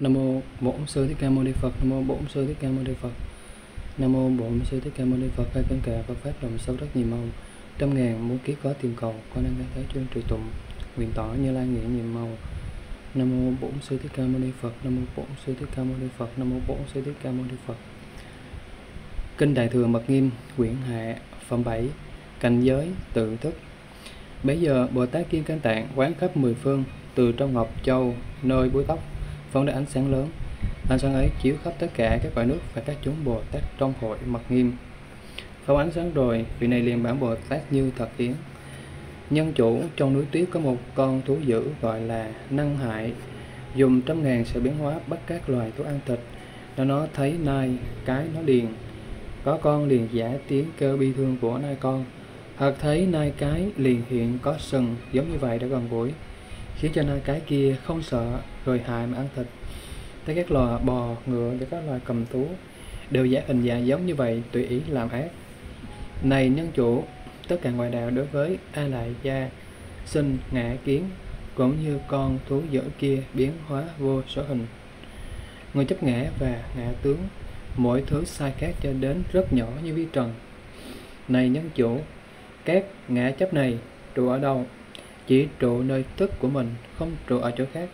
Nam mô Bổn Sư Thích Ca Mâu Ni Phật. Nam mô Bổn Sư Thích Ca Mâu Ni Phật. Nam mô Bổn Sư Thích Ca Mâu Ni Phật. hai căn kệ Phật pháp đồng sâu rất nhiều màu. Trăm ngàn muôn kiếp có tìm cầu, con năng thấy chuyên trì tụng, nguyện tỏ như lai nghĩa nhiều màu. Nam mô Bổn Sư Thích Ca Mâu Ni Phật. Nam mô Bổn Sư Thích Ca Mâu Ni Phật. Nam mô Bổn Sư Thích Ca Mâu Ni Phật. Kinh Đại thừa Mật Nghiêm, quyển hạ, phẩm 7, cảnh giới tự thức. Bây giờ Bồ Tát Kim cánh Tạng quán khắp mười phương, từ trong Ngọc Châu, nơi búi tóc, Vâng, phóng ra ánh sáng lớn. Ánh sáng ấy chiếu khắp tất cả các cõi nước và các chúng Bồ Tát trong hội mật nghiêm. Phóng ánh sáng rồi, vị này liền bản Bồ Tát như thật kiến. Nhân chủ trong núi tuyết có một con thú dữ gọi là năng hại, dùng trăm ngàn sự biến hóa bắt các loài thú ăn thịt. Nó nó thấy nai, cái nó liền. Có con liền giả tiếng kêu bi thương của nai con. Hoặc thấy nai cái liền hiện có sừng giống như vậy đã gần gũi khiến cho nên cái kia không sợ, rồi hại mà ăn thịt. Tới các loài bò, ngựa và các loài cầm thú đều giả hình dạng giống như vậy, tùy ý làm ác. Này nhân chủ, tất cả ngoại đạo đối với a lại gia sinh ngã kiến, cũng như con thú dữ kia biến hóa vô số hình. Người chấp ngã và ngã tướng, mỗi thứ sai khác cho đến rất nhỏ như vi trần. Này nhân chủ, các ngã chấp này, trụ ở đâu? Chỉ trụ nơi tức của mình, không trụ ở chỗ khác.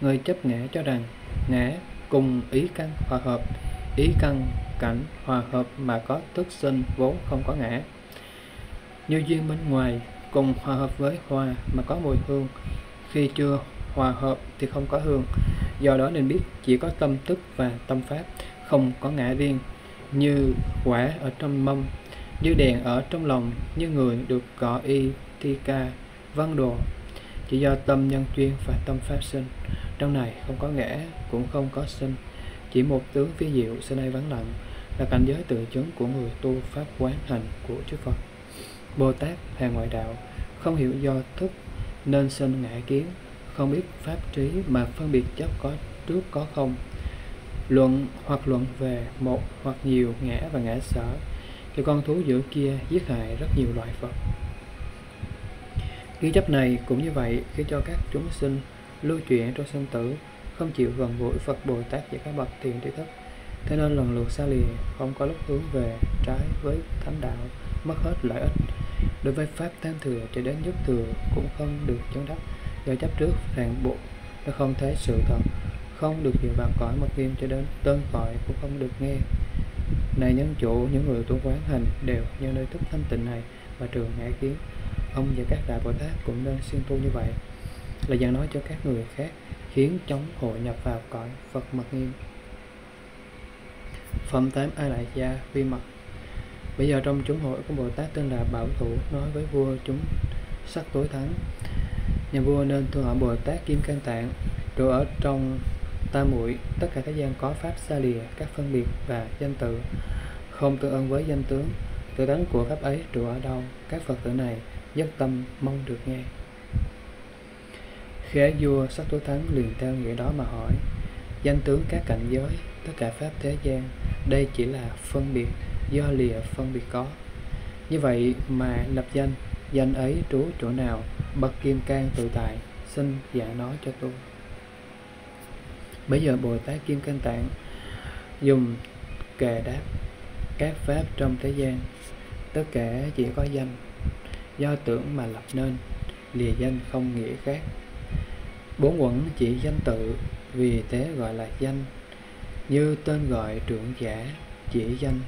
Người chấp ngã cho rằng ngã cùng ý căn hòa hợp, ý căn cảnh hòa hợp mà có tức sinh vốn không có ngã. Như duyên bên ngoài cùng hòa hợp với hoa mà có mùi hương, khi chưa hòa hợp thì không có hương. Do đó nên biết chỉ có tâm tức và tâm pháp, không có ngã riêng. Như quả ở trong mâm, như đèn ở trong lòng, như người được cọ y thi ca. Vâng, văn đồ chỉ do tâm nhân chuyên và tâm pháp sinh. Trong này không có ngã, cũng không có sinh. Chỉ một tướng phi diệu xưa nay vắng lặng là cảnh giới tự chứng của người tu pháp quán hành của chư Phật. Bồ Tát, hàng ngoại đạo, không hiểu do thức nên sinh ngã kiến, không biết pháp trí mà phân biệt chấp có trước có không. Luận hoặc luận về một hoặc nhiều ngã và ngã sở, thì con thú dữ kia giết hại rất nhiều loài Phật. Ghi chấp này cũng như vậy khi cho các chúng sinh lưu chuyển trong sinh tử, không chịu gần gũi Phật Bồ Tát và các bậc thiền tri thức. Thế nên lần lượt xa lìa, không có lúc hướng về trái với thánh đạo, mất hết lợi ích. Đối với Pháp Tam Thừa cho đến nhất thừa cũng không được chứng đắc, do chấp trước ràng buộc, nó không thấy sự thật, không được hiểu vào cõi mật nghiêm cho đến tên gọi cũng không được nghe. Này nhân chủ, những người tu quán hành đều như nơi thức thanh tịnh này và trường ngã kiến ông và các đại bồ tát cũng nên xuyên tu như vậy. Là giảng nói cho các người khác, khiến chống hội nhập vào cõi phật mật nghiêm. Phẩm tám a lại gia vi mật. Bây giờ trong chúng hội của bồ tát tên là bảo thủ nói với vua chúng sắc tối thắng. Nhà vua nên thương hỏi bồ tát kim can tạng rồi ở trong ta muội. Tất cả thế gian có pháp xa lìa, các phân biệt và danh tự. Không tương ơn với danh tướng, tự tánh của pháp ấy trụ ở đâu? Các phật tử này dốc tâm mong được nghe. Khế vua sắc tố thắng liền theo nghĩa đó mà hỏi, danh tướng các cảnh giới, tất cả pháp thế gian, đây chỉ là phân biệt, do lìa phân biệt có. Như vậy mà lập danh danh ấy trú chỗ nào, bậc kim cang tự tại, xin giảng nói cho tôi. Bây giờ bồ tát kim cang tạng dùng kề đáp các pháp trong thế gian. Tất cả chỉ có danh do tưởng mà lập nên, lìa danh không nghĩa khác. Bốn quẩn chỉ danh tự, vì thế gọi là danh. Như tên gọi trưởng giả, chỉ danh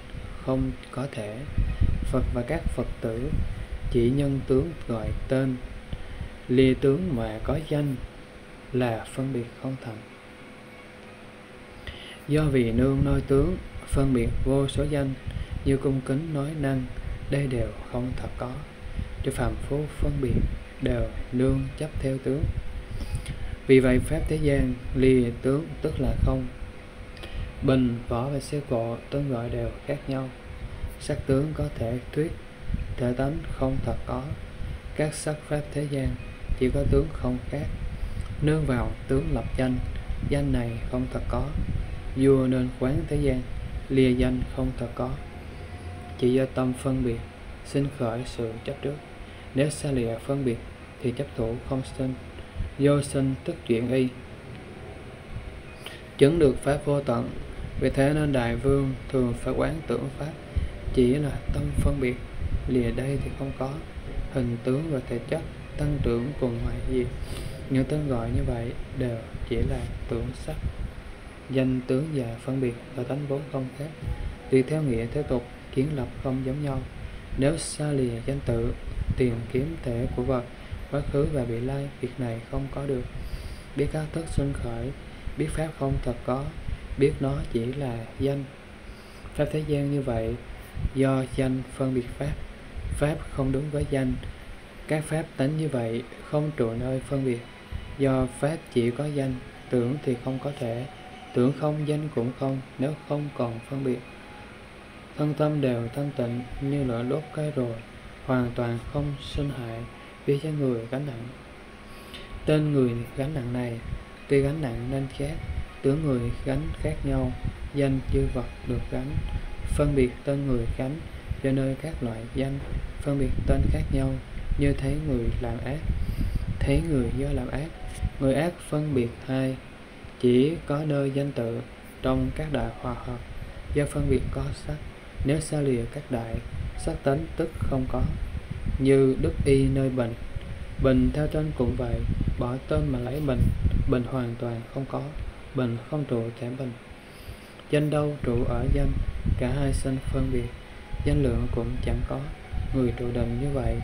không có thể. Phật và các phật tử, chỉ nhân tướng gọi tên. Lìa tướng mà có danh là phân biệt không thành. Do vì nương nơi tướng, phân biệt vô số danh, như cung kính nói năng, đây đều không thật có cho phàm phu phân biệt đều nương chấp theo tướng. Vì vậy pháp thế gian lìa tướng tức là không. Bình, võ và xe cộ tên gọi đều khác nhau. Sắc tướng có thể thuyết, thể tánh không thật có. Các sắc pháp thế gian chỉ có tướng không khác. Nương vào tướng lập danh danh này không thật có. Vua nên quán thế gian lìa danh không thật có. Chỉ do tâm phân biệt, sinh khởi sự chấp trước nếu xa lìa phân biệt, thì chấp thủ không sinh vô sinh tức chuyện y. Chứng được pháp vô tận. Vì thế nên đại vương thường phải quán tưởng pháp. Chỉ là tâm phân biệt. Lìa đây thì không có. Hình tướng và thể chất, tăng trưởng cùng ngoại diệt những tên gọi như vậy đều chỉ là tưởng sắc. Danh tướng và phân biệt và tánh vốn không khác. Tùy theo nghĩa thế tục, kiến lập không giống nhau. Nếu xa lìa danh tự tìm kiếm thể của vật. Quá khứ và vị lai, việc này không có được. Biết các thức sinh khởi, biết pháp không thật có, biết nó chỉ là danh. Pháp thế gian như vậy, do danh phân biệt pháp. Pháp không đúng với danh. Các pháp tánh như vậy không trụ nơi phân biệt. Do pháp chỉ có danh, tưởng thì không có thể. Tưởng không, danh cũng không, nếu không còn phân biệt. Thân tâm đều thanh tịnh như lửa đốt cây rồi hoàn toàn không sinh hại vì cho người gánh nặng. Tên người gánh nặng này tuy gánh nặng nên khác tướng người gánh khác nhau, danh chư vật được gánh, phân biệt tên người gánh do nơi các loại danh, phân biệt tên khác nhau như thấy người làm ác. Thấy người do làm ác, người ác phân biệt hai, chỉ có nơi danh tự trong các đại hòa hợp do phân biệt có sắc nếu xa lìa các đại sắc tánh tức không có. Như đức y nơi bình bình theo tên cũng vậy, bỏ tên mà lấy bình bình hoàn toàn không có bình không trụ kẻ bình danh đâu trụ ở danh, cả hai sinh phân biệt, danh lượng cũng chẳng có. Người trụ định như vậy,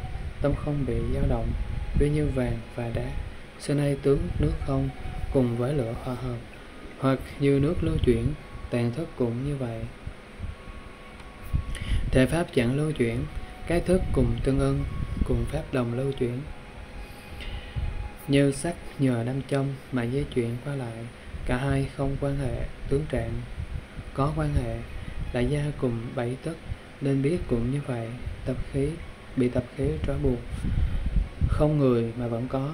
tâm không bị dao động, ví như vàng và đá. Xưa nay tướng nước không cùng với lửa hòa hợp, hoặc như nước lưu chuyển, tàn thức cũng như vậy thể pháp chẳng lưu chuyển, cái thức cùng tương ưng, cùng pháp đồng lưu chuyển. Như sắc nhờ nam châm mà dây chuyển qua lại, cả hai không quan hệ, tướng trạng. Có quan hệ, đại gia cùng bảy tức nên biết cũng như vậy, tập khí, bị tập khí trói buộc. Không người mà vẫn có.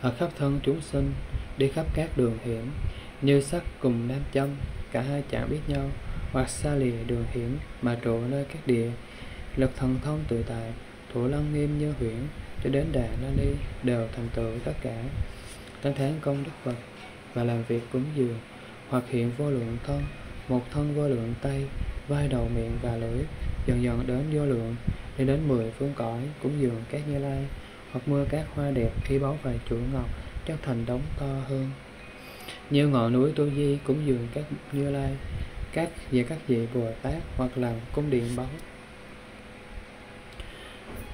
Ở khắp thân chúng sinh, đi khắp các đường hiểm, như sắc cùng nam châm, cả hai chẳng biết nhau hoặc xa lìa đường hiểm mà trụ nơi các địa. Lực thần thông tự tại, thủ lăng nghiêm như huyễn, cho đến đà na ni đều thành tựu tất cả. Tán thán công đức phật và làm việc cúng dường, hoặc hiện vô lượng thân, một thân vô lượng tay, vai đầu miệng và lưỡi, dần dần đến vô lượng, đi đến mười phương cõi, cúng dường các như lai, hoặc mưa các hoa đẹp khi báu vài chuỗi ngọc chất thành đống to hơn. Như ngọn núi tu di cúng dường các như lai các về các vị bồ tát hoặc làm cung điện báu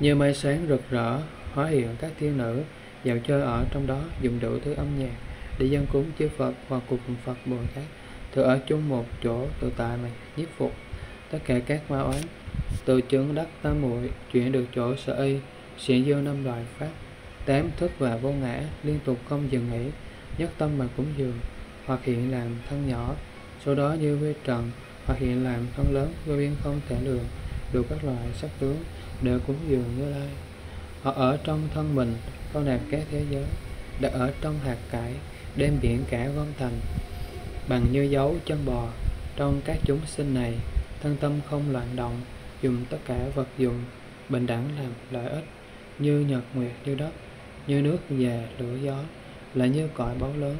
như mây sáng rực rỡ, hóa hiện các thiên nữ dạo chơi ở trong đó, dùng đủ thứ âm nhạc để dân cúng chư Phật hoặc cùng Phật Bồ Tát. Thường ở chung một chỗ tự tại mà nhiếp phục tất cả các ma oán. Từ chứng đắc tam muội, chuyển được chỗ sở y, sẽ vô năm loại pháp. Tám thức và vô ngã liên tục không dừng nghỉ, nhất tâm mà cúng dường, hoặc hiện làm thân nhỏ sau đó như với trần hoặc hiện làm thân lớn, vô biên không thể được đủ các loại sắc tướng, đều cúng dường như lai. Họ ở trong thân mình, con nạp các thế giới, đã ở trong hạt cải, đem biển cả gom thành, bằng như dấu chân bò. Trong các chúng sinh này, thân tâm không loạn động, dùng tất cả vật dụng bình đẳng làm lợi ích, như nhật nguyệt, như đất, như nước, về, lửa, gió, là như cõi báu lớn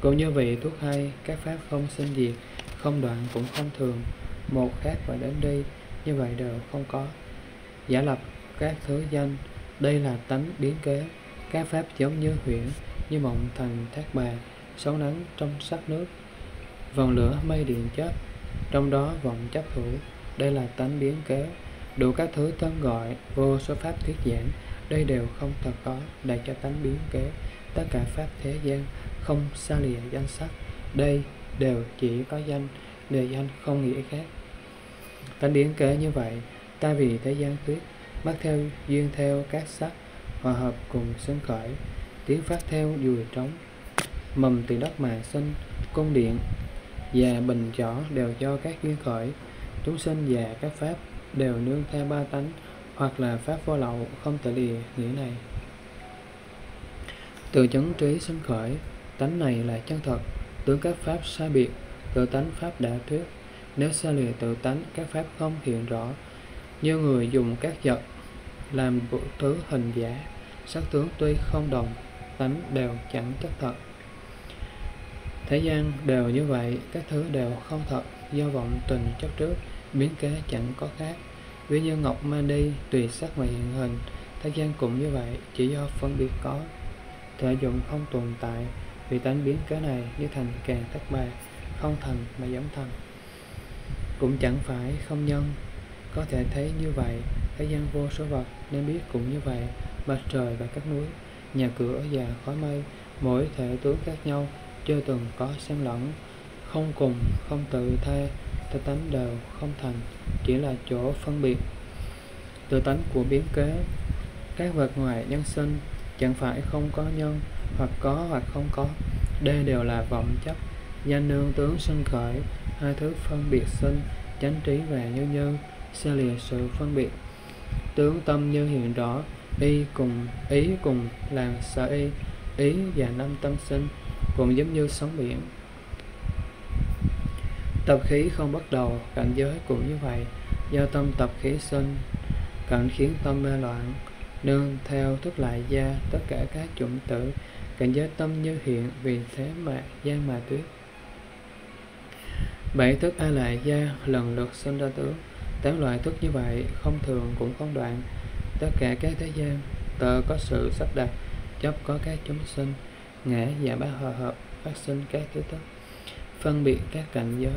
cũng như vị thuốc hay các pháp không sinh diệt không đoạn cũng không thường. Một khác và đến đi như vậy đều không có. Giả lập các thứ danh, đây là tánh biến kế. Các pháp giống như huyễn, như mộng thành thác bà, sóng nắng trong sắc nước. Vòng lửa mây điện chết trong đó vọng chấp thủ đây là tánh biến kế. Đủ các thứ tên gọi, vô số pháp thuyết giảng, đây đều không thật có đại cho tánh biến kế. Tất cả pháp thế gian không xa lìa danh sắc đây đều chỉ có danh đề danh không nghĩa khác. Tánh biến kế như vậy, ta vì thế gian thuyết bắt theo duyên theo các sắc, hòa hợp cùng sinh khởi, tiếng phát theo dùi trống. Mầm từ đất mà sinh, cung điện và bình chỏ đều do các duyên khởi. Chúng sinh và các pháp đều nương theo ba tánh, hoặc là pháp vô lậu không tự lìa nghĩa này. Từ chấn trí sinh khởi tánh này là chân thật tướng các pháp sai biệt, tự tánh pháp đã thuyết. Nếu xa lìa tự tánh, các pháp không hiện rõ. Như người dùng các vật làm bộ thứ hình giả, sắc tướng tuy không đồng, tánh đều chẳng chất thật. Thế gian đều như vậy, các thứ đều không thật, do vọng tình chấp trước, biến kế chẳng có khác. Ví như ngọc mani tùy sắc mà hiện hình, thế gian cũng như vậy, chỉ do phân biệt có. Thể dụng không tồn tại vì tánh biến kế này như thành càng thất bại, không thành mà giống thành cũng chẳng phải không nhân, có thể thấy như vậy, thế gian vô số vật nên biết cũng như vậy, mặt trời và các núi, nhà cửa và khói mây, mỗi thể tướng khác nhau, chưa từng có xen lẫn, không cùng, không tự thay tự tánh đều không thành, chỉ là chỗ phân biệt. Tự tánh của biến kế, các vật ngoài nhân sinh, chẳng phải không có nhân hoặc có hoặc không có. Đây đều là vọng chấp danh nương tướng sinh khởi, hai thứ phân biệt sinh, chánh trí và như như xa lìa sự phân biệt. Tướng tâm như hiện rõ, y cùng, ý cùng làm sở y, ý và năm tâm sinh, cũng giống như sóng biển. Tập khí không bắt đầu, cảnh giới cũng như vậy, do tâm tập khí sinh, cảnh khiến tâm mê loạn, nương theo thức lại gia tất cả các chủng tử cảnh giới tâm như hiện vì thế mà gian mà tuyết. Bảy thức a lại gia lần lượt sinh ra tướng. Tám loại thức như vậy không thường cũng không đoạn. Tất cả các thế gian, tờ có sự sắp đặt chấp có các chúng sinh, ngã và ba hòa hợp, phát sinh các thứ thức. Phân biệt các cảnh giới,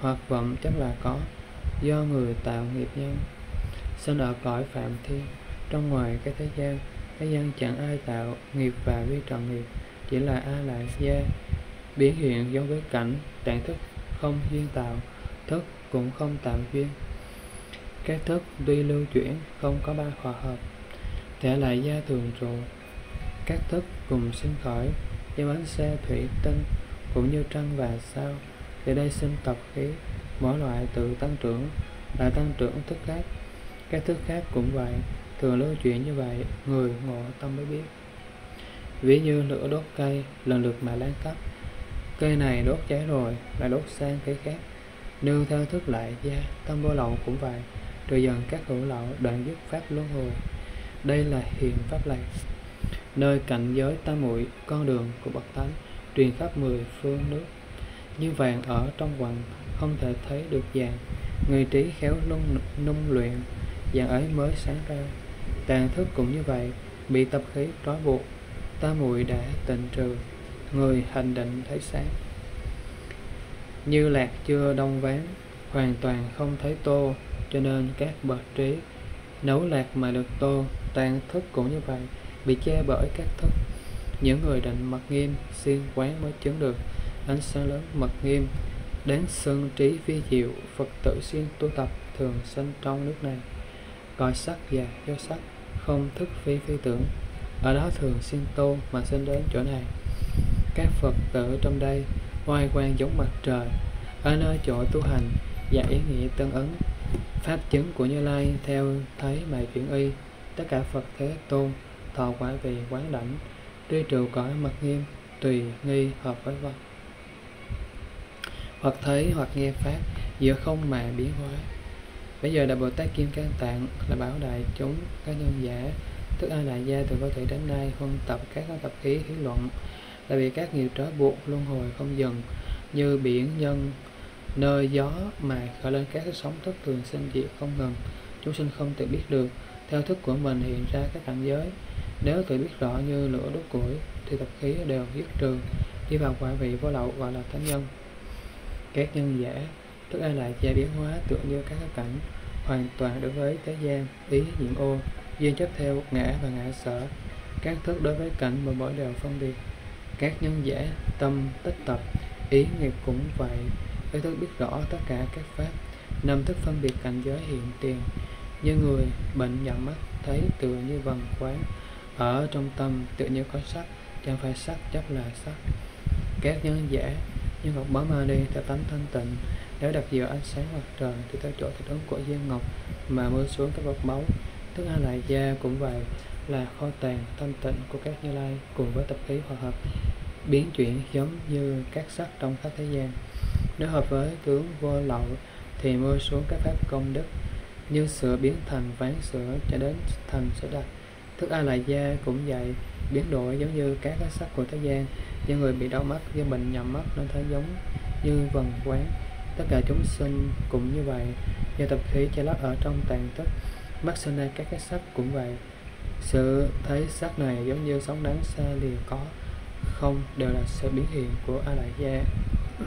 hoặc vọng chắc là có, do người tạo nghiệp nhân, sinh ở cõi phạm thiên. Trong ngoài cái thế gian thế gian chẳng ai tạo nghiệp và vi trần nghiệp, chỉ là a lại gia. Biến hiện giống với cảnh, tạng thức không duyên tạo, thức cũng không tạo duyên. Các thức tuy lưu chuyển, không có ba hòa hợp. Thể lại gia thường trụ, các thức cùng sinh khởi như bánh xe thủy tinh, cũng như trăng và sao. Từ đây sinh tập khí, mỗi loại tự tăng trưởng, lại tăng trưởng thức khác. Các thức khác cũng vậy thường lưu chuyển như vậy người ngộ tâm mới biết. Ví như lửa đốt cây lần lượt mà lan cấp cây này đốt cháy rồi lại đốt sang cây khác. Nương theo thức lại gia tâm vô lậu cũng vậy. Rồi dần các hữu lậu đoạn dứt pháp luân hồi. Đây là hiền pháp lành nơi cạnh giới tam muội con đường của bậc tánh truyền khắp mười phương nước. Như vàng ở trong quặng không thể thấy được vàng. Người trí khéo nung, nung luyện vàng ấy mới sáng ra tàn thức cũng như vậy, bị tập khí trói buộc, ta muội đã tịnh trừ, người hành định thấy sáng. Như lạc chưa đông ván, hoàn toàn không thấy tô, cho nên các bậc trí nấu lạc mà được tô. Tàn thức cũng như vậy, bị che bởi các thức. Những người định mật nghiêm siêng quán mới chứng được. Ánh sáng lớn mật nghiêm đến xưng trí vi diệu, phật tử xuyên tu tập thường sinh trong nước này coi sắc và dạ, do sắc không thức phi phi tưởng. Ở đó thường xuyên tu mà sinh đến chỗ này. Các phật tử trong đây oai quan giống mặt trời, ở nơi chỗ tu hành và ý nghĩa tương ứng. Pháp chứng của như lai theo thấy mà chuyển y, tất cả phật thế tôn thọ quả vị quán đảnh tuy trụ cõi mật nghiêm, tùy nghi hợp với vật hoặc thấy hoặc nghe pháp, giữa không mà biến hóa bây giờ đại bồ tát kim cang tạng là bảo đại chúng, các nhân giả, tức ai đại gia từ có thể đến nay huân tập các tập khí hiếu luận. Là vì các nghiệp trói buộc, luân hồi không dừng như biển, nhân, nơi, gió mà khởi lên các sóng thức thường sinh diệt không ngừng, chúng sinh không tự biết được. Theo thức của mình hiện ra các cảnh giới, nếu tự biết rõ như lửa đốt củi, thì tập khí đều giết trừ, đi vào quả vị vô lậu gọi là thánh nhân. Các nhân giả tức A lại gia biến hóa tựa như các cảnh, hoàn toàn đối với thế gian, ý nhiễm ô, duyên chấp theo, ngã và ngã sở. Các thức đối với cảnh mà mỗi đều phân biệt. Các nhân giả, tâm, tích tập, ý, nghiệp cũng vậy. Các thức biết rõ tất cả các pháp, năm thức phân biệt cảnh giới hiện tiền. Như người bệnh nhận mắt, thấy tựa như vần quán, ở trong tâm tự như có sắc, chẳng phải sắc, chấp là sắc. Các nhân giả như vật báu ma đi theo tánh thanh tịnh nếu đặt vào ánh sáng mặt trời thì tới chỗ thích ứng của viên ngọc mà mưa xuống các bọt máu. Thức a lại da cũng vậy, là kho tàng thanh tịnh của các như lai cùng với tập khí hòa hợp, biến chuyển giống như các sắc trong các thế gian. Nếu hợp với tướng vô lậu thì mưa xuống các pháp công đức, như sữa biến thành ván sữa cho đến thành sữa đặc. Thức a lại da cũng vậy, biến đổi giống như các sắc của thế gian. Do người bị đau mắt do bệnh nhầm mắt nên thấy giống như vần quán tất cả chúng sinh cũng như vậy do tập khí che lấp ở trong tàn tích mắt sinh ra các cái sắc cũng vậy. Sự thấy sắc này giống như sóng đáng xa lìa có, không đều là sự biến hiện của a lại gia.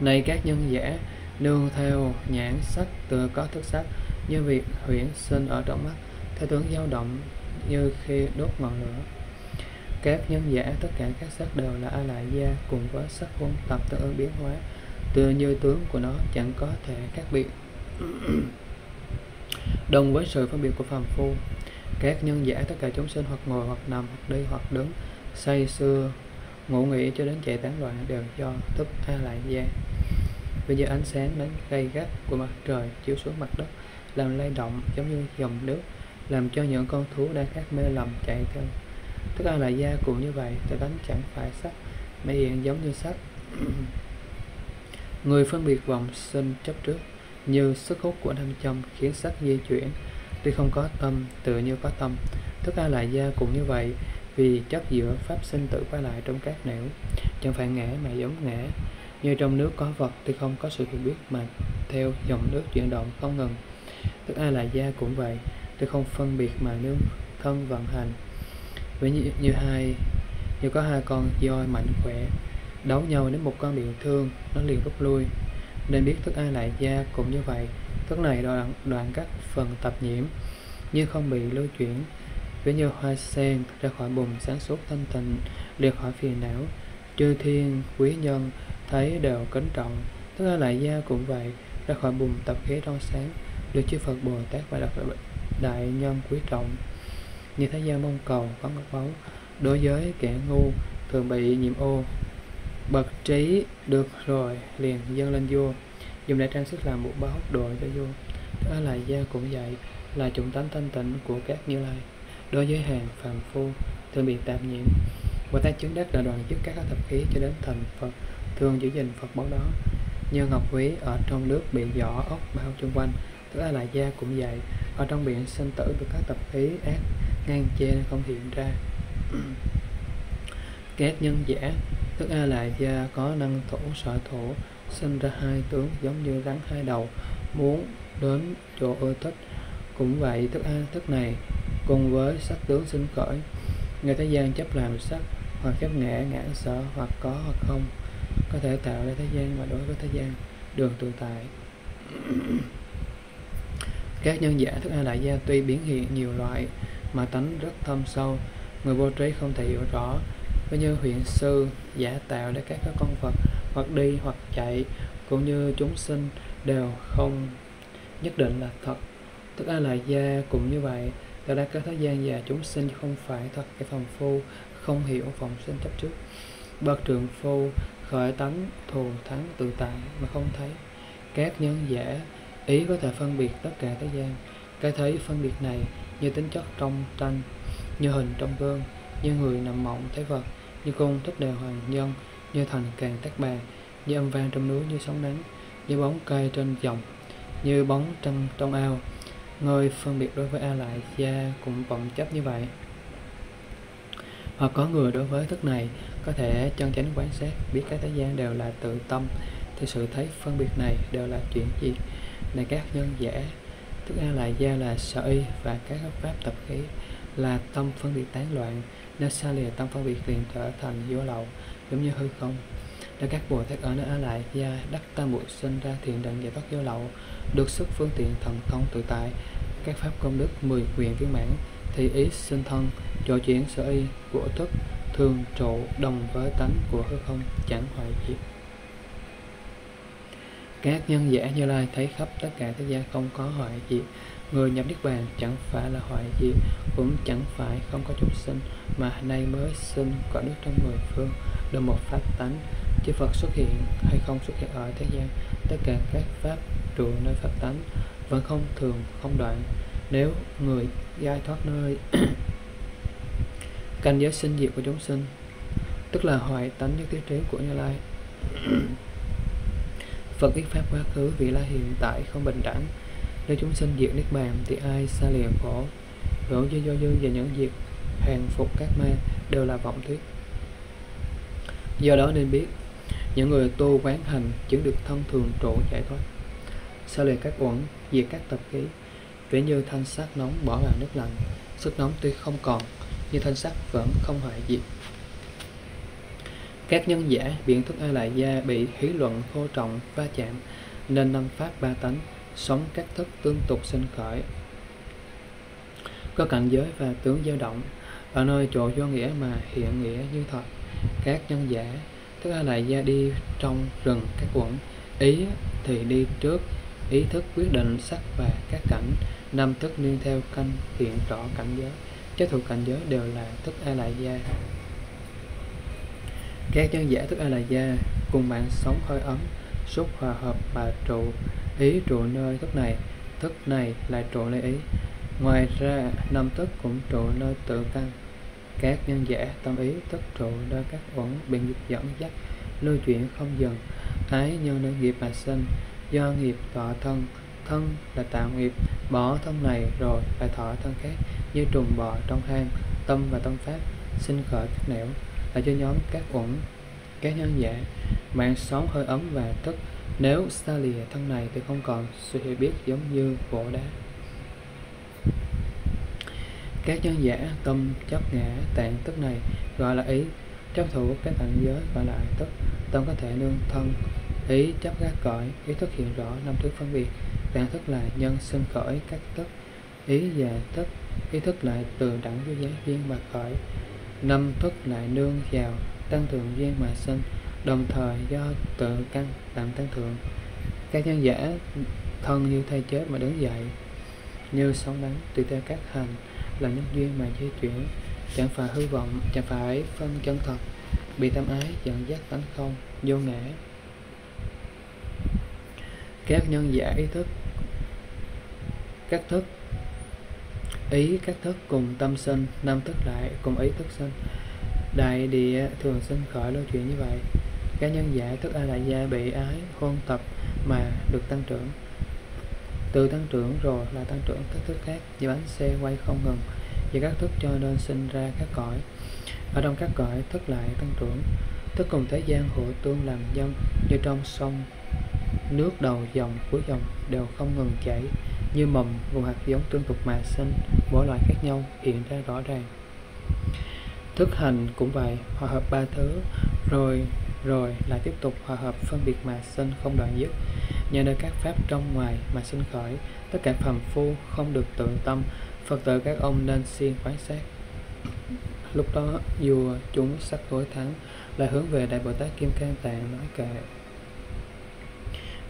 Này các nhân giả, nương theo nhãn sắc từ có thức sắc, như việc huyễn sinh ở trong mắt, theo tướng dao động như khi đốt ngọn lửa. Các nhân giả, tất cả các sắc đều là a lại gia cùng với sắc hôn tập tương ứng biến hóa tựa như tướng của nó chẳng có thể khác biệt. Đồng với sự phân biệt của phàm phu, các nhân giả tất cả chúng sinh hoặc ngồi hoặc nằm hoặc đi hoặc đứng, say, sưa, ngủ nghỉ cho đến chạy tán loạn đều do thức a lại gia bây giờ ánh sáng đến gay gắt của mặt trời chiếu xuống mặt đất, làm lay động giống như dòng nước, làm cho những con thú đang khát mê lầm chạy theo. Thức a lại gia cũng như vậy tự tánh chẳng phải sắc, mà hiện giống như sắc. người phân biệt vòng sinh chấp trước như sức hút của nam châm khiến sắc di chuyển. Tuy không có tâm tự như có tâm. Tất cả lại gia cũng như vậy vì chất giữa pháp sinh tử quay lại trong các nẻo. Chẳng phải ngã mà giống ngã. Như trong nước có vật thì không có sự hiểu biết mà theo dòng nước chuyển động không ngừng. Tức a lại gia cũng vậy thì không phân biệt mà nương thân vận hành. Với như, như hai như có hai con voi mạnh khỏe đấu nhau đến một con bị thương nó liền rút lui. Nên biết thức a lại gia cũng như vậy thức này đoạn, đoạn các phần tập nhiễm nhưng không bị lưu chuyển. Ví như hoa sen ra khỏi bùn sáng suốt thanh tịnh liệt khỏi phiền não. Chư thiên quý nhân thấy đều kính trọng thức a lại gia cũng vậy ra khỏi bùn tập khí trong sáng được chư phật bồ tát và đặc đại nhân quý trọng. Như thế gian mong cầu có ngọc báu đối với kẻ ngu thường bị nhiễm ô bậc trí được rồi, liền dâng lên vua. Dùng để trang sức làm một báo đồ cho vua. Đó là gia cũng vậy là chủng tánh thanh tịnh của các như lai. Đối với hàng phàm phu, thường bị tạp nhiễm và ta chứng đắc là đoàn giúp các thập khí cho đến thành phật, thường giữ gìn phật báo đó. Như ngọc quý ở trong nước bị vỏ ốc bao chung quanh tức là gia cũng vậy ở trong biển sinh tử được các tập khí ác, ngang che không hiện ra. Các nhân giả tức a lại gia có năng thủ sở thủ, sinh ra hai tướng giống như rắn hai đầu, muốn đến chỗ ưa thích. Cũng vậy, thức a, thức này cùng với sắc tướng sinh khởi, người thế gian chấp làm sắc hoặc chấp ngã ngã sở hoặc có hoặc không, có thể tạo ra thế gian và đối với thế gian, đường tự tại. Các nhân giả thức a đại gia tuy biến hiện nhiều loại mà tánh rất thâm sâu, người vô trí không thể hiểu rõ ví như huyện sư, giả tạo để các con vật hoặc đi hoặc chạy, cũng như chúng sinh đều không nhất định là thật. Tức a lại gia cũng như vậy. Tại ra các thế gian và chúng sinh không phải thật. Cái phòng phu không hiểu phòng sinh chấp trước. Bậc trường phu khởi tánh, thù thắng, tự tại mà không thấy. Các nhân giả ý có thể phân biệt tất cả thế gian. Cái thấy phân biệt này như tính chất trong tranh, như hình trong gương, như người nằm mộng thấy vật như cung thất đều hoàng nhân, như thành càng tác bà, như âm vang trong núi như sóng nắng như bóng cây trên dòng, như bóng trăng trong ao. Người phân biệt đối với a lại gia cũng vọng chấp như vậy. Hoặc có người đối với thức này, có thể chân chánh quan sát, biết các thế gian đều là tự tâm, thì sự thấy phân biệt này đều là chuyện gì? Này các nhân giả thức a lại gia là sở y và các pháp tập khí, là tâm phân biệt tán loạn nên xa lìa tâm phân biệt liền trở thành vô lậu, giống như hư không. Để các bồ tát ở nơi ở lại gia đắc tam bụi sinh ra thiện định giải thoát vô lậu, được sức phương tiện thần thông tự tại. Các pháp công đức mười quyền viên mãn, thì ý sinh thân, chỗ chuyển sở y của thức, thường trụ đồng với tánh của hư không, chẳng hoại diệt các nhân giả như lai thấy khắp tất cả thế gian không có hoại diệt người nhập niết bàn chẳng phải là hoại diệt cũng chẳng phải không có chúng sinh, mà nay mới sinh quả đức trong mười phương được một pháp tánh. Chư Phật xuất hiện hay không xuất hiện ở thế gian, tất cả các pháp trụ nơi pháp tánh vẫn không thường, không đoạn. Nếu người giai thoát nơi canh giới sinh diệt của chúng sinh, tức là hoại tánh như tiêu trí của như lai, Phật biết pháp quá khứ vì lai hiện tại không bình đẳng nếu chúng sinh diệt niết bàn thì ai xa lìa khổ? Hữu dư do dư và những việc hàng phục các ma đều là vọng thuyết do đó nên biết, những người tu quán hành chứng được thân thường trụ giải thoát sau lìa các uẩn, diệt các tập khí, vẻ như thanh sát nóng bỏ vào nước lạnh. Sức nóng tuy không còn, nhưng thanh sắc vẫn không hại diệt. Các nhân giả biện thức a lại gia bị hí luận khô trọng, va chạm, nên năm pháp ba tánh sống các thức tương tục sinh khởi, có cảnh giới và tướng dao động, ở nơi chỗ do nghĩa mà hiện nghĩa như thật. Các nhân giả, tức là đại gia đi trong rừng các quẩn ý thì đi trước, ý thức quyết định sắc và các cảnh, năm thức nương theo canh hiện rõ cảnh giới các thuộc cảnh giới đều là thức a lại gia. Các nhân giả thức a lại gia, cùng mạng sống hơi ấm, xúc hòa hợp và trụ ý trụ nơi thức này thức này lại trụ nơi ý. Ngoài ra, năm thức cũng trụ nơi tự căn. Các nhân giả tâm ý tức trụ nơi các uẩn biện dục dẫn dắt, lưu chuyển không dừng. Ái nhân nơi nghiệp mà sinh, do nghiệp thọ thân thân là tạo nghiệp. Bỏ thân này rồi lại thọ thân khác, như trùng bò trong hang, tâm và tâm pháp, sinh khởi các nẻo. Là cho nhóm các uẩn, các nhân giả, mạng sống hơi ấm và thức nếu xa lìa thân này thì không còn sự hiểu biết giống như gỗ đá. Các nhân giả tâm chấp ngã tạng tức này gọi là ý, chấp thủ các tạng giới gọi lại tức. Tâm có thể nương thân, ý chấp ra cõi, ý thức hiện rõ năm thứ phân biệt. Tạng thức là nhân sinh khởi các tức, ý và thức ý thức lại từ đẳng với giới duyên mà khởi. Năm thức lại nương vào tăng thượng duyên mà sinh, đồng thời do tự căn làm tán thượng các nhân giả thân như thay chết mà đứng dậy, như sóng đánh tùy theo các hành là nhân duyên mà di chuyển. Chẳng phải hư vọng, chẳng phải phân chân thật, bị tâm ái dẫn dắt tánh không vô ngã. Các nhân giả ý thức, các thức, ý các thức cùng tâm sinh, năm thức lại cùng ý thức sinh. Đại địa thường sinh khởi lưu chuyển như vậy cá nhân giả tức a đại gia bị ái hôn tập mà được tăng trưởng. Từ tăng trưởng rồi là tăng trưởng các thức khác như bánh xe quay không ngừng và các thức cho nên sinh ra các cõi. Ở trong các cõi, thức lại tăng trưởng. Thức cùng thế gian hộ tương làm dân, như trong sông, nước đầu dòng, cuối dòng đều không ngừng chảy, như mầm vùng hạt giống tương tục mà sinh, mỗi loại khác nhau hiện ra rõ ràng. Thức hành cũng vậy, hòa hợp ba thứ, rồi rồi, lại tiếp tục hòa hợp phân biệt mà sinh không đoạn dứt. Nhờ nơi các pháp trong ngoài mà sinh khởi, tất cả phàm phu không được tự tâm. Phật tử các ông nên siêng quán sát lúc đó, vua chúng sắc tối thắng, lại hướng về đại bồ tát kim cang tạng nói kệ.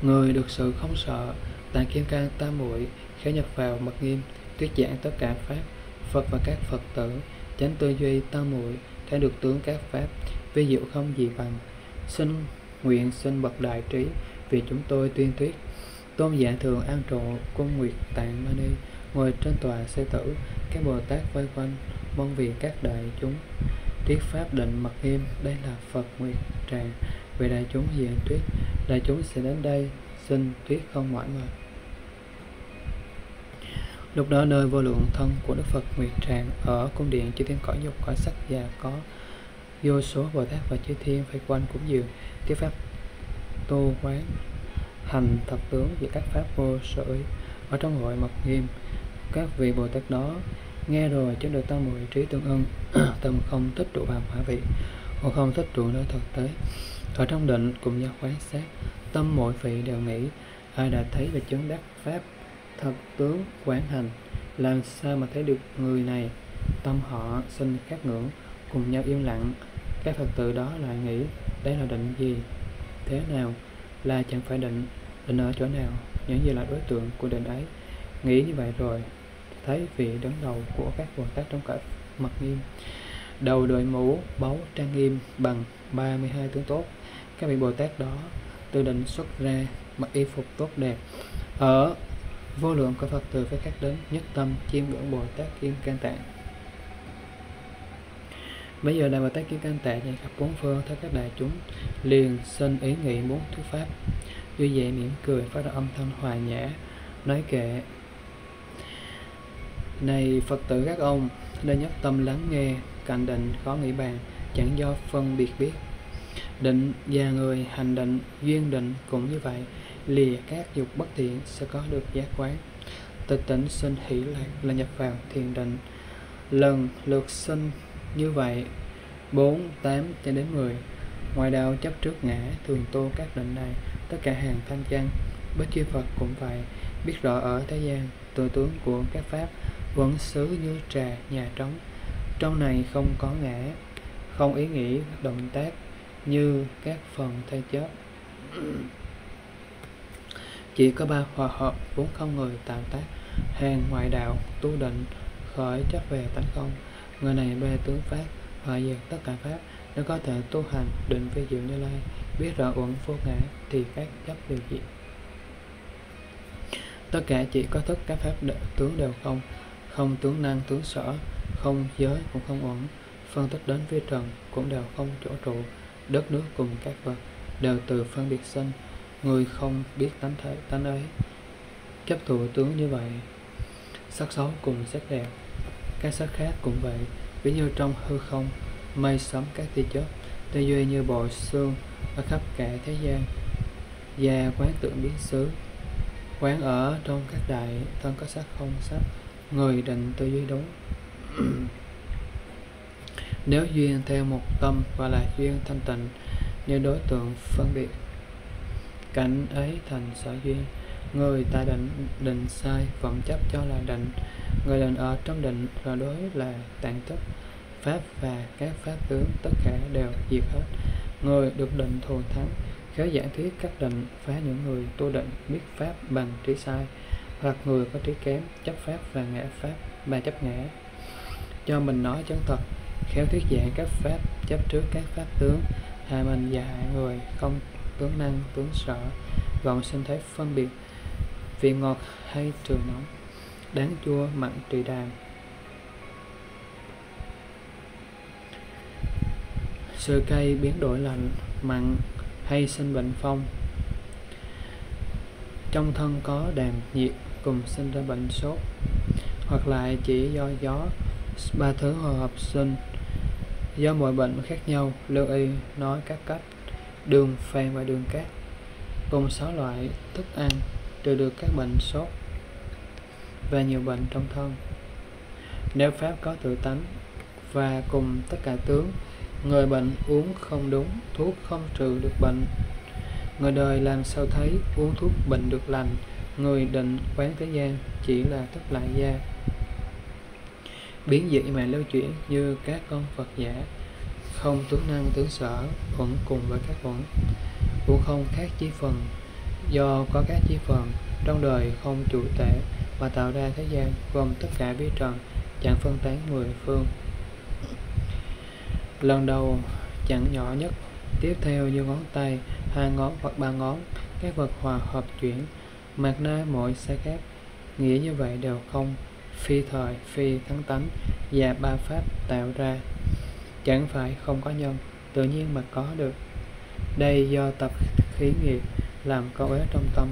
Người được sự không sợ, tạng kim cang tam muội khẽ nhập vào mật nghiêm, thuyết giảng tất cả pháp, phật và các phật tử, chánh tư duy tam muội, thấy được tướng các pháp, vi diệu không gì bằng xin nguyện xin bậc đại trí vì chúng tôi tuyên thuyết. Tôn giả thường an trụ cung nguyệt tạng mani ngồi trên tòa xe tử, các bồ tát vây quanh, mong vì các đại chúng. Thuyết pháp định mật nghiêm, đây là phật nguyệt tràng. Vì đại chúng diện thuyết, đại chúng sẽ đến đây xin thuyết không mỏi mệt. Lúc đó nơi vô lượng thân của đức phật nguyệt tràng ở cung điện chư thiên cõi dục cõi sắc già có vô số bồ tát và chư thiên phải quanh cũng dường thuyết pháp tu quán, hành thập tướng về các pháp vô sở ở trong hội mật nghiêm, các vị bồ tát đó nghe rồi chứng được tâm mười trí tương ưng, tâm không tích trụ bằng hỏa vị hoặc không tích trụ nơi thực tế. Ở trong định cùng nhau quán sát, tâm mỗi vị đều nghĩ, ai đã thấy và chứng đắc pháp thật tướng quán hành, làm sao mà thấy được người này? Tâm họ sinh khác ngưỡng, cùng nhau im lặng các phật tử đó lại nghĩ, đây là định gì? Thế nào? Là chẳng phải định định ở chỗ nào? Những gì là đối tượng của định ấy. Nghĩ như vậy rồi, thấy vị đứng đầu của các bồ tát trong cả mặt nghiêm. Đầu đội mũ báu trang nghiêm bằng 32 tướng tốt. Các vị bồ tát đó từ định xuất ra mặc y phục tốt đẹp. Ở vô lượng của phật tử phải khác đến nhất tâm chiêm ngưỡng bồ tát kim can tạng bây giờ đại bồ tát kim can Tệ dạy khắp bốn phương. Theo các đại chúng liền xin ý nghĩ muốn thuyết pháp. Vui vẻ mỉm cười, phát ra âm thanh hòa nhã, nói kệ, này phật tử các ông, nên nhất tâm lắng nghe, cảnh định khó nghĩ bàn, chẳng do phân biệt biết. Định và người hành định, duyên định cũng như vậy, lìa các dục bất thiện sẽ có được giác quán. Tịch tỉnh sinh hỷ lạc là nhập vào thiền định. Lần lượt sinh như vậy 4, 8 cho đến 10 ngoài đạo chấp trước ngã thường tô các định này tất cả hàng thanh văn bất chư Phật cũng vậy biết rõ ở thế gian tự tướng của các pháp vẫn xứ như trà nhà trống. Trong này không có ngã không ý nghĩ động tác như các phần thay chớp chỉ có ba hòa hợp vốn không người tạo tác. Hàng ngoại đạo tu định khởi chấp về tánh không người này bê tướng pháp hòa diệt tất cả pháp nếu có thể tu hành định vi diệu như lai biết rõ uẩn vô ngã thì các chấp điều gì? Tất cả chỉ có thức các pháp đợi, tướng đều không. Không tướng năng tướng sở không giới cũng không uẩn. Phân tích đến vi trần cũng đều không chỗ trụ. Đất nước cùng các vật đều từ phân biệt sinh. Người không biết tánh thể tánh ấy. Chấp thủ tướng như vậy sắc xấu cùng sắc đẹp các sắc khác cũng vậy. Ví như trong hư không, mây sấm các tia chớp, tư duy như bồi xương ở khắp cả thế gian. Và quán tượng biến xứ, quán ở trong các đại thân có sắc không sắc người định tư duy đúng. Nếu duyên theo một tâm và là duyên thanh tịnh như đối tượng phân biệt, cảnh ấy thành sở duyên. Người ta định định sai, vẫn chấp cho là định người lành ở ờ, trong định và ờ, đối là tạng thức pháp và các pháp tướng, tất cả đều diệt hết. Người được định thù thắng khéo giảng thuyết các định phá những người tu định biết pháp bằng trí sai, hoặc người có trí kém, chấp pháp và ngã pháp, mà chấp ngã. Cho mình nói chân thật, khéo thuyết giảng các pháp, chấp trước các pháp tướng hại mình và hại người, không tướng năng, tướng sở, vọng sinh thấy phân biệt, vị ngọt hay trường nóng đáng chua mặn tùy đàm sơ cây biến đổi lạnh, mặn hay sinh bệnh phong. Trong thân có đàm nhiệt cùng sinh ra bệnh sốt, hoặc lại chỉ do gió, ba thứ hòa hợp sinh. Do mọi bệnh khác nhau lưu y nói các cách, đường phèn và đường cát, cùng sáu loại thức ăn trừ được các bệnh sốt và nhiều bệnh trong thân. Nếu pháp có tự tánh và cùng tất cả tướng, người bệnh uống không đúng, thuốc không trừ được bệnh. Người đời làm sao thấy uống thuốc bệnh được lành, người định quán thế gian chỉ là thất lại gia biến dị mà lưu chuyển như các con Phật giả, không tướng năng tướng sở vẫn cùng với các vẫn cũng không khác chi phần, do có các chi phần, trong đời không chủ tể và tạo ra thế gian gồm tất cả vi trần chẳng phân tán mười phương. Lần đầu chẳng nhỏ nhất, tiếp theo như ngón tay, hai ngón hoặc ba ngón, các vật hòa hợp chuyển mặt na mọi sai khác nghĩa như vậy đều không, phi thời, phi thắng tánh, và ba pháp tạo ra. Chẳng phải không có nhân, tự nhiên mà có được. Đây do tập khí nghiệp làm câu ế trong tâm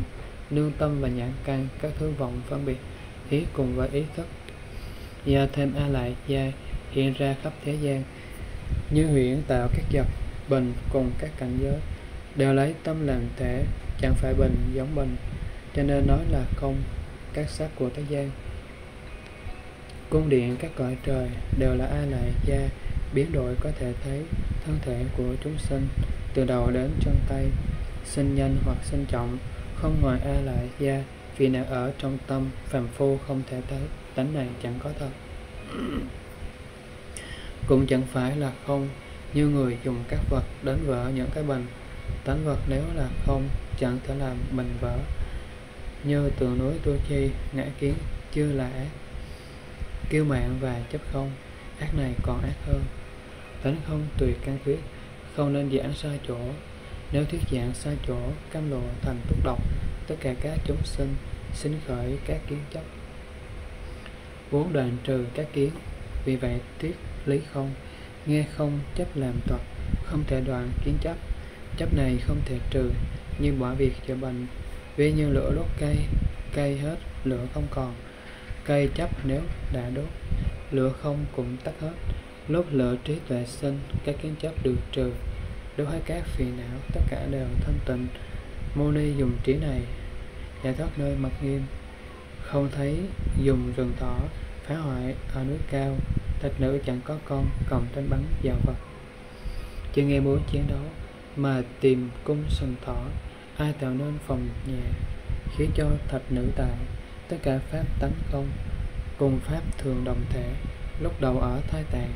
nương tâm và nhãn căn các thứ vọng phân biệt, ý cùng với ý thức. Gia thêm a lại gia hiện ra khắp thế gian, như huyễn tạo các vật bình cùng các cảnh giới, đều lấy tâm làm thể, chẳng phải bình giống bình, cho nên nói là không, các sắc của thế gian. Cung điện các cõi trời đều là a lại gia, biến đổi có thể thấy thân thể của chúng sinh, từ đầu đến chân tay, sinh nhanh hoặc sinh trọng không ngoài a lại gia vì nào ở trong tâm phàm phu không thể thấy tánh này chẳng có thật. Cũng chẳng phải là không, như người dùng các vật đến vỡ những cái bình. Tánh vật nếu là không, chẳng thể làm bình vỡ. Như tường núi tu chi, ngã kiến, chưa là ác. Kiêu mạng và chấp không, ác này còn ác hơn. Tánh không tùy căn khuyết không nên giảng sai chỗ nếu thuyết giảng sai chỗ, cam lộ thành túc độc tất cả các chúng sinh sinh khởi các kiến chấp. Vốn đoạn trừ các kiến, vì vậy thuyết lý không, nghe không chấp làm thuật, không thể đoạn kiến chấp. Chấp này không thể trừ, nhưng bỏ việc chữa bệnh. Ví như lửa đốt cây cây hết, lửa không còn. Cây chấp nếu đã đốt, lửa không cũng tắt hết. Lúc lửa trí tuệ sinh, các kiến chấp được trừ đối với các phiền não, tất cả đều thanh tịnh. Mâu ni dùng trí này giải thoát nơi mặt nghiêm. Không thấy dùng rừng thỏ phá hoại ở núi cao thạch nữ chẳng có con cầm tên bắn vào vật. Chưa nghe bố chiến đấu mà tìm cung sừng thỏ, ai tạo nên phòng nhà, khiến cho thạch nữ tại tất cả pháp tấn công cùng pháp thường đồng thể, lúc đầu ở thai tạng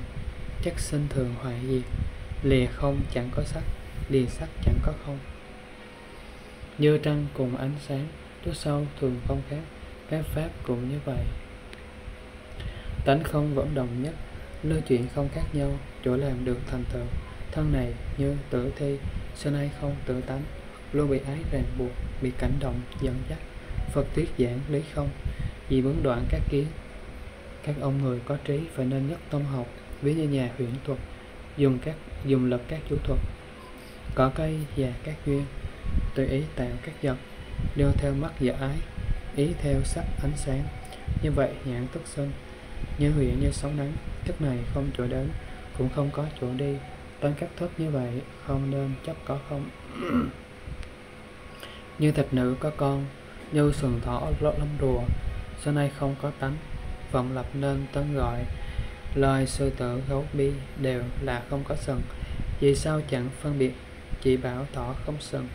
chất sinh thường hoại diệt lìa không chẳng có sắc, lìa sắc chẳng có không. Như trăng cùng ánh sáng trước sau thường không khác các pháp cũng như vậy. Tánh không vẫn đồng nhất lưu chuyện không khác nhau, chỗ làm được thành tựu. Thân này như tử thi, xưa nay không tự tánh. Luôn bị ái ràng buộc, bị cảnh động, dẫn dắt. Phật thuyết giảng lý không, vì bướng đoạn các kiến. Các ông người có trí phải nên nhất tâm học, ví như nhà huyễn thuật, dùng các dùng lực các chủ thuật. Cỏ cây và các duyên tùy ý tạo các vật, đưa theo mắt và ái, ý theo sắc ánh sáng. Như vậy, nhãn tức sinh, như huyện như sóng nắng thức này không chỗ đến, cũng không có chỗ đi. Tăng các thức như vậy, không nên chấp có không. Như thịt nữ có con, như sừng thỏ lót lông rùa sau nay không có tánh, vọng lập nên tấn gọi loài sư tử, gấu, bi đều là không có sừng. Vì sao chẳng phân biệt? Chỉ bảo thỏ không sừng.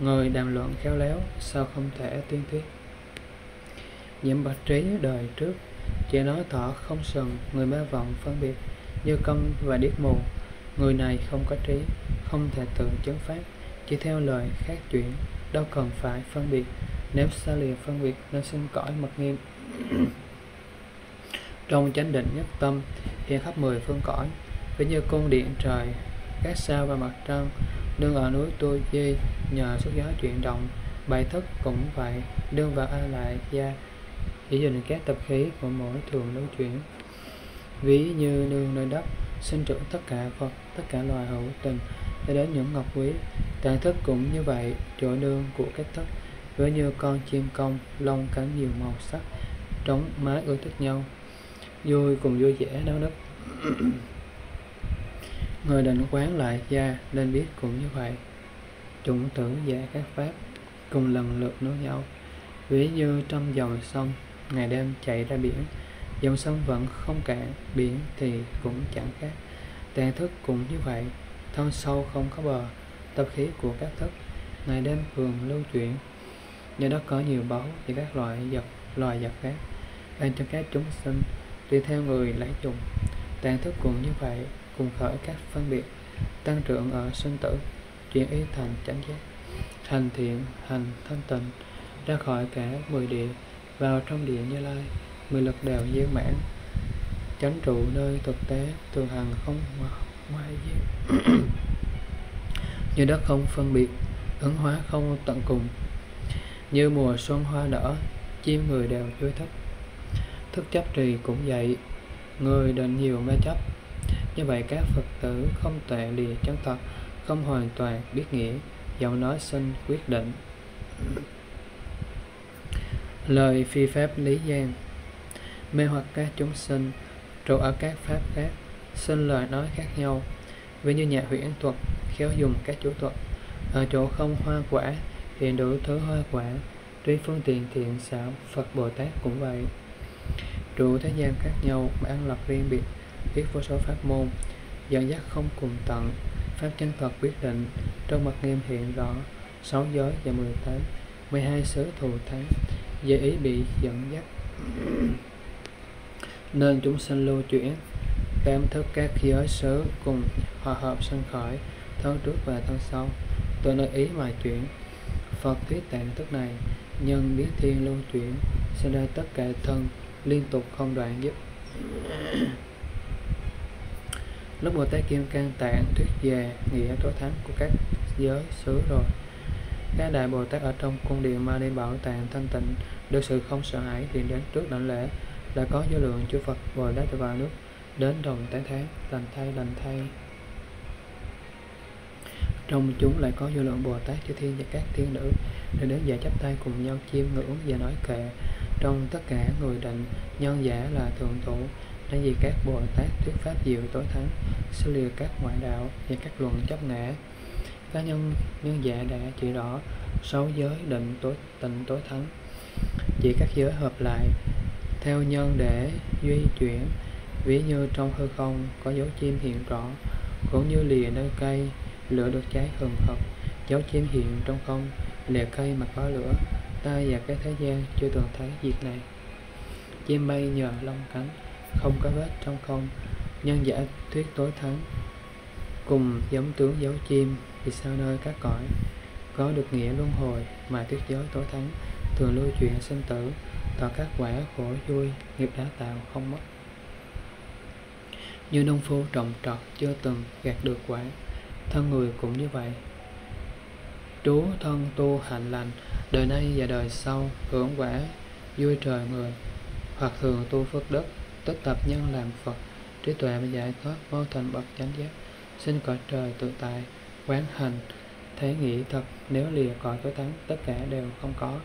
Người đàm luận khéo léo, sao không thể tuyên thuyết? Nhiễm bạch trí đời trước chỉ nói thỏ không sừng, người mê vọng phân biệt như công và điếc mù. Người này không có trí, không thể tự chứng pháp chỉ theo lời khác chuyển, đâu cần phải phân biệt. Nếu xa lìa phân biệt, nên xin cõi mật nghiêm trong chánh định nhất tâm, hiện khắp mười phương cõi. Ví như cung điện trời, các sao và mặt trăng đương ở núi tu di, nhờ sức gió chuyển động. Bài thức cũng vậy, đương vào a lại gia. Chỉ dùng các tập khí của mỗi thường đối chuyển. Ví như nương nơi đất sinh trưởng tất cả vật tất cả loài hữu tình, cho đến những ngọc quý. Tạng thức cũng như vậy, chỗ nương của các thức, với như con chim công lông cánh nhiều màu sắc, trống mái ưa thích nhau vui cùng vui vẻ náo đức người định quán lại gia nên biết cũng như vậy. Chủng tử giả các pháp, cùng lần lượt nối nhau. Ví như trong dòng sông, ngày đêm chạy ra biển. Dòng sông vẫn không cạn, biển thì cũng chẳng khác. Tàn thức cũng như vậy, thân sâu không có bờ, tập khí của các thức. Ngày đêm thường lưu chuyển do đó có nhiều báu và các loại vật, loài vật khác. Ban cho các chúng sinh tùy theo người lấy dùng, tàn thức cũng như vậy, cùng khởi các phân biệt, tăng trưởng ở sinh tử, chuyển ý thành chánh giác thành thiện, hành thanh tịnh, ra khỏi cả mười địa, vào trong địa như lai, mười lực đều viên mãn. Chánh trụ nơi thực tế thường hằng không ngoài diệt như đất không phân biệt, ứng hóa không tận cùng. Như mùa xuân hoa nở, chim người đều vui thích thức chấp trì cũng vậy, người định nhiều mê chấp. Như vậy các phật tử không tuệ lìa chân thật, không hoàn toàn biết nghĩa, giọng nói sinh quyết định. Lời phi pháp lý gian. Mê hoặc các chúng sinh trụ ở các pháp khác sinh lời nói khác nhau. Ví như nhà huyễn thuật, khéo dùng các chủ thuật. Ở chỗ không hoa quả, hiện đủ thứ hoa quả. Tuy phương tiện thiện xảo, phật bồ tát cũng vậy trụ thế gian khác nhau mà ăn lập riêng biệt, biết vô số pháp môn, dẫn dắt không cùng tận. Pháp chân thật quyết định, trong mặt nghiêm hiện rõ, sáu giới và mười tám mười hai sớ thù thắng, dễ ý bị dẫn dắt. Nên chúng sanh lưu chuyển tam thức các giới sớ cùng hòa hợp sanh khởi, thân trước và thân sau tôi nơi ý mà chuyển. Phật thuyết tạng tức này, nhân biến thiên lưu chuyển, sinh ra tất cả thân liên tục không đoạn dứt lúc Bồ Tát Kim Cang Tạng thuyết về nghĩa tối thắng của các giới xứ rồi các đại Bồ Tát ở trong cung điện Mani Bảo Tạng thanh tịnh được sự không sợ hãi hiện đến trước đảnh lễ đã có số lượng chư Phật Bồ Tát vào nước đến đồng tán tháng lành thay lành thay. Trong chúng lại có vô lượng Bồ Tát chư thiên và các thiên nữ để đến giải chấp tay cùng nhau chiêm ngưỡng và nói kệ trong tất cả, người định, nhân giả là thượng thủ nên vì các bồ tát thuyết pháp diệu tối thắng xử lìa các ngoại đạo và các luận chấp ngã. Cá nhân nhân giả đã chỉ rõ sáu giới định tối, tịnh tối thắng. Chỉ các giới hợp lại, theo nhân để duy chuyển, ví như trong hư không có dấu chim hiện rõ, cũng như lìa nơi cây, lửa được cháy hừng hực. Dấu chim hiện trong không, lìa cây mà có lửa ta và cái thế gian chưa từng thấy việc này. Chim bay nhờ lông cánh, không có vết trong không nhân giả thuyết tối thắng. Cùng giống tướng dấu chim vì sao nơi các cõi, có được nghĩa luân hồi mà thuyết giới tối thắng, thường lưu chuyện sinh tử, tạo các quả khổ vui, nghiệp đã tạo không mất. Như nông phu trồng trọt chưa từng gạt được quả, thân người cũng như vậy. Trú thân tu hạnh lành đời nay và đời sau hưởng quả vui trời người hoặc thường tu phước đức, tích tập nhân làm phật, trí tuệ và giải thoát vô thành bậc chánh giác. Sinh cõi trời tự tại, quán hành, thế nghĩ thật, nếu lìa cõi tối tắng tất cả đều không có.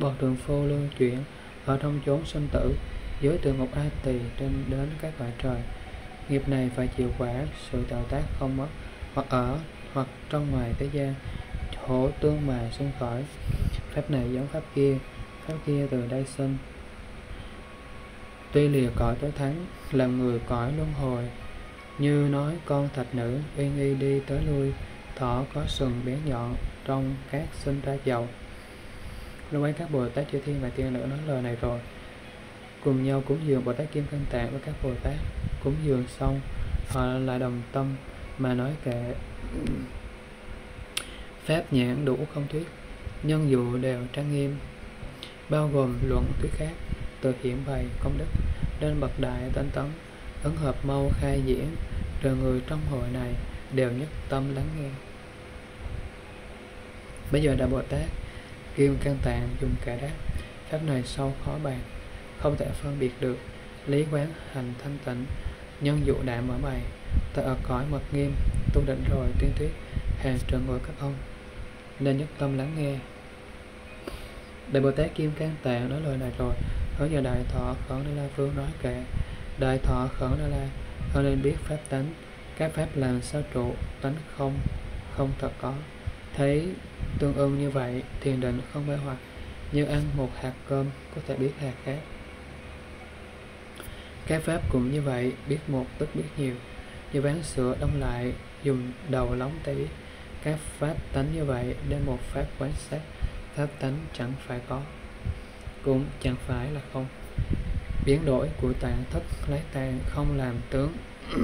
Bậc đường phô lưu chuyển, ở trong chốn sinh tử, dưới từ một a tỳ trên đến các cõi trời. Nghiệp này phải chịu quả, sự tạo tác không mất, hoặc ở hoặc trong ngoài thế gian hổ tương mà sinh khởi pháp này giống pháp kia pháp kia từ đây sinh tuy lìa cõi tối thắng làm người cõi luân hồi. Như nói con thạch nữ uyên y đi tới lui thỏ có sừng bé nhọn trong các sinh ra dầu. Lúc ấy các bồ tát chư thiên và tiên nữ nói lời này rồi. Cùng nhau cúng dường bồ tát kim cang tạng với các bồ tát. Cúng dường xong, họ lại đồng tâm mà nói kệ. Pháp nhãn đủ không thuyết nhân dụ đều trang nghiêm, bao gồm luận thuyết khác, từ hiển bày công đức đến bậc đại tánh tấn, ứng hợp mau khai diễn rồi người trong hội này đều nhất tâm lắng nghe. Bây giờ đại bồ tát kim can tạng dùng cả đáp, pháp này sâu khó bàn, không thể phân biệt được lý quán hành thanh tịnh, nhân dụ đại mở bày ta ở cõi mật nghiêm, tu định rồi tuyên thuyết, hàng trường ngồi các ông, nên nhất tâm lắng nghe đại bồ tát kim cang tạng nói lời này rồi. Ở giờ đại thọ khẩn đa la phương nói kệ. Đại thọ khẩn đa la không nên biết pháp tánh. Các pháp làm sao trụ, tánh không không thật có. Thấy tương ưng như vậy thiền định không mê hoặc như ăn một hạt cơm có thể biết hạt khác. Các pháp cũng như vậy, biết một tức biết nhiều. Như bán sữa đông lại, dùng đầu lóng tay các pháp tánh như vậy nên một pháp quan sát pháp tánh chẳng phải có, cũng chẳng phải là không. Biến đổi của tạng thất lấy tạng không làm tướng.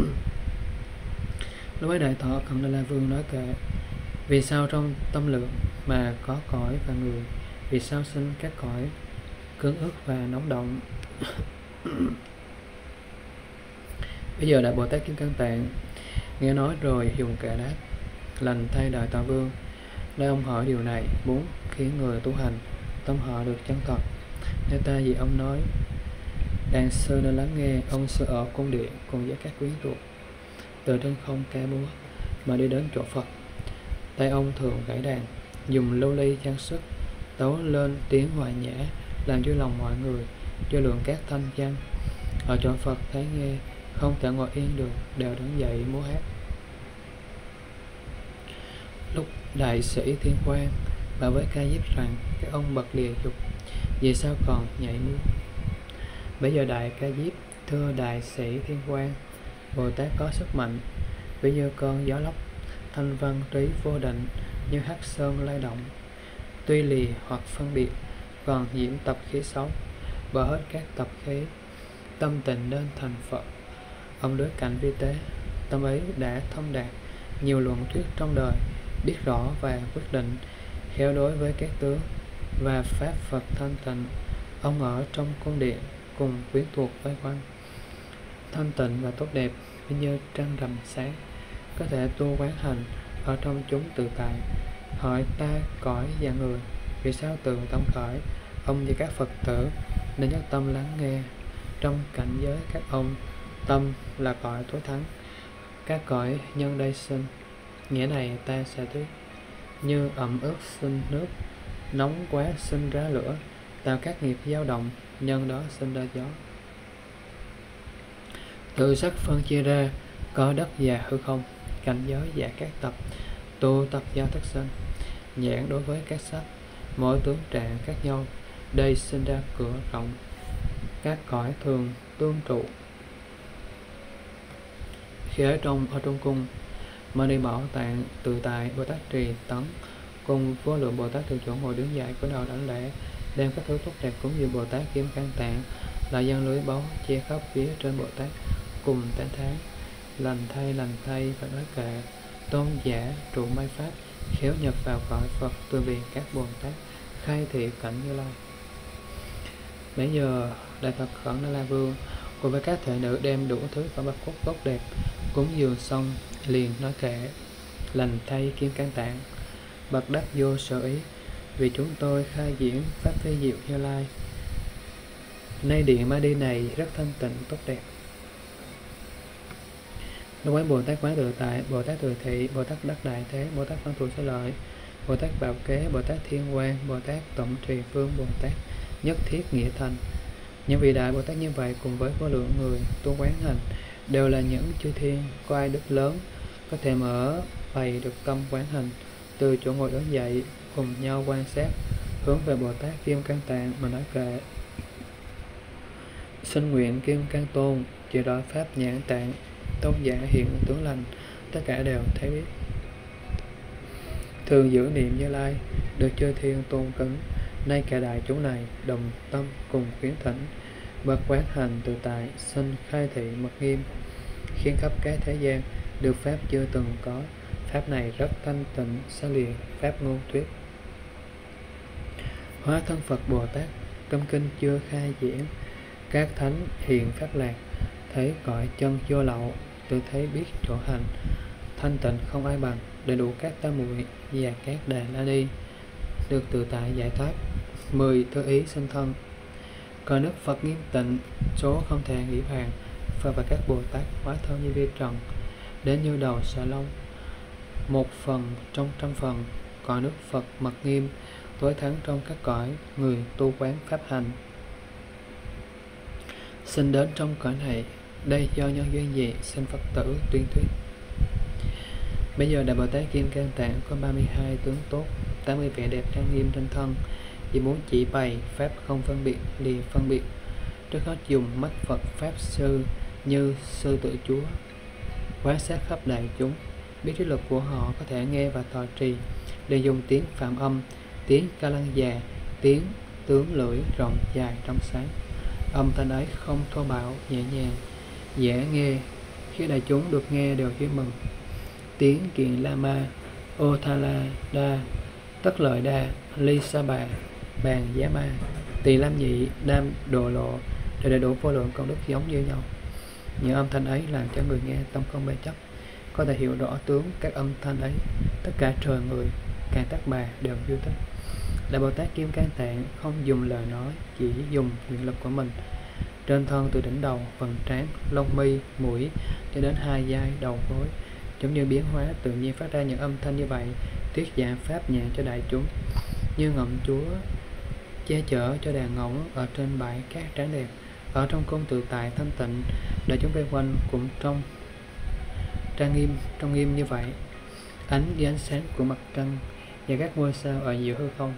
Đối với đại thọ cận đà la vương nói kệ, vì sao trong tâm lượng mà có cõi và người? Vì sao sinh các cõi cứng ức và nóng động? Bây giờ đại bồ tát kim cang tạng nghe nói rồi, dùng kệ đáp lành thay đại tọa vương nơi ông hỏi điều này muốn khiến người tu hành tâm họ được chân thật. Nếu ta vì ông nói, đàn sư nên lắng nghe ông sơ ở cung điện cùng với các quyến thuộc. Từ trên không ca múa mà đi đến chỗ phật. Tay ông thường gãy đàn, dùng lưu ly trang sức, tấu lên tiếng hòa nhã, làm vui lòng mọi người, cho lượng các thanh văn. Ở chỗ phật thấy nghe, không thể ngồi yên được, đều đứng dậy múa hát lúc đại sĩ thiên quan bảo với ca diếp rằng các ông bật địa dục, vì sao còn nhảy múa? Bây giờ đại ca diếp thưa đại sĩ thiên quan bồ tát có sức mạnh. Bây giờ con gió lốc, thanh văn trí vô định, như hắc sơn lay động. Tuy lì hoặc phân biệt, còn diễn tập khí xấu, bỏ hết các tập khí tâm tình nên thành phật. Ông đối cảnh vi tế, tâm ấy đã thông đạt nhiều luận thuyết trong đời biết rõ và quyết định khéo đối với các tướng và pháp phật thanh tịnh, ông ở trong cung điện cùng quyến thuộc vây quanh. Thanh tịnh và tốt đẹp như trăng rằm sáng, có thể tu quán hành ở trong chúng tự tại. Hỏi ta cõi và người, vì sao từ tâm khởi ông và các phật tử nên nhất tâm lắng nghe. Trong cảnh giới các ông, tâm là cõi tối thắng, các cõi nhân đây sinh nghĩa này ta sẽ thấy như ẩm ướt sinh nước, nóng quá sinh ra lửa, tạo các nghiệp dao động, nhân đó sinh ra gió. Từ sắc phân chia ra, có đất và hư không, cảnh giới và các tập, tu tập do thức sinh. Nhãn đối với các sắc, mỗi tướng trạng khác nhau, đây sinh ra cửa rộng, các cõi thường tương trụ. Khi ở trong ở trong cung Mani Bảo Tạng, tự tại, Bồ Tát Trì Tấn. Cùng vô lượng Bồ Tát từ chỗ ngồi đứng dậy của đầu đảnh lễ, đem các thứ tốt đẹp cúng dường Bồ Tát kiếm can Tạng, là dân lưới báu che khắp phía trên Bồ Tát, cùng tán tháng lành thay lành thay và nói kệ. Tôn giả, trụ mai pháp khéo nhập vào cõi Phật từ vì các Bồ Tát, khai thị cảnh như lai. Bây giờ, đại Phật khẩn Đa La Vương cùng với các thể nữ đem đủ thứ phẩm bậc cốt tốt đẹp, cúng dường xong liền nói kệ lành thay kim can tạng. Bậc đắc vô sở ý vì chúng tôi khai diễn pháp thế diệu như lai. Nay điện ma đi này rất thanh tịnh tốt đẹp. Lúc ấy Bồ Tát Quán Tự Tại, Bồ Tát Từ Thị, Bồ Tát Đắc Đại Thế, Bồ Tát Văn Thù sẽ Lợi, Bồ Tát Bảo Kế, Bồ Tát Thiên Quang, Bồ Tát Tổng Trì Phương, Bồ Tát Nhất Thiết Nghĩa Thành. Những vị đại Bồ Tát như vậy cùng với vô lượng người tu quán hành đều là những chư thiên, có ai đức lớn, có thể mở bày được tâm quán hình, từ chỗ ngồi đứng dậy, cùng nhau quan sát, hướng về Bồ Tát Kim Cang Tạng mà nói kệ. Xin nguyện Kim Cang Tôn, chỉ rõ pháp nhãn tạng, tôn giả hiện tướng lành, tất cả đều thấy biết. Thường giữ niệm như lai, được chư thiên tôn kính, nay cả đại chúng này đồng tâm cùng khuyến thỉnh, bậc quán hành tự tại sinh khai thị mật nghiêm khiến khắp cái thế gian được pháp chưa từng có. Pháp này rất thanh tịnh xa liền pháp ngôn thuyết hóa thân phật bồ tát, trong kinh chưa khai diễn, các thánh hiện pháp lạc, thấy cõi chân vô lậu, tự thấy biết chỗ hành. Thanh tịnh không ai bằng, đầy đủ các tam muội và các đà la đi được tự tại giải thoát. Mười tự ý sinh thân. Cõi nước phật nghiêm tịnh, số không thể nghĩ bàn. Phật và các Bồ Tát hóa thân như vi trần, đến như đầu xà lông, một phần trong trăm phần. Cõi nước Phật mật nghiêm, tối thắng trong các cõi, người tu quán pháp hành. Xin đến trong cõi này, đây do nhân duyên gì? Xin Phật tử tuyên thuyết. Bây giờ Đại Bồ Tát Kim Cang Tạng có 32 tướng tốt 80 vẻ đẹp trang nghiêm trên thân. Vì muốn chỉ bày Pháp không phân biệt liền phân biệt. Trước hết dùng mắt Phật Pháp Sư như sư tự chúa quan sát khắp đại chúng, biết trí lực của họ có thể nghe và thọ trì để dùng tiếng phạm âm, tiếng ca lăng già tiếng tướng lưỡi rộng dài trong sáng. Âm thanh ấy không thô bạo, nhẹ nhàng, dễ nghe khi đại chúng được nghe đều vui mừng. Tiếng kiện lama othala đa, tất lợi đa, ly sa bà, bàn giá ma, tỳ lam nhị, nam đồ lộ đều đầy đủ vô lượng công đức giống như nhau những âm thanh ấy làm cho người nghe tâm không mê chấp. Có thể hiểu rõ tướng, các âm thanh ấy, tất cả trời người càng tác bà đều vui thích. Đại bồ tát kim cang tạng không dùng lời nói, chỉ dùng nguyện lực của mình. Trên thân từ đỉnh đầu phần trán, lông mi, mũi, cho đến hai vai, đầu gối. Giống như biến hóa tự nhiên phát ra những âm thanh như vậy, thuyết giảng pháp nhạc cho đại chúng. Như ngậm chúa che chở cho đàn ngỗng ở trên bãi cát trắng đẹp ở trong cung tự tại thanh tịnh đại chúng vây quanh cũng trong trang nghiêm, trong nghiêm như vậy. Ánh với ánh sáng của mặt trăng và các ngôi sao ở giữa hư không.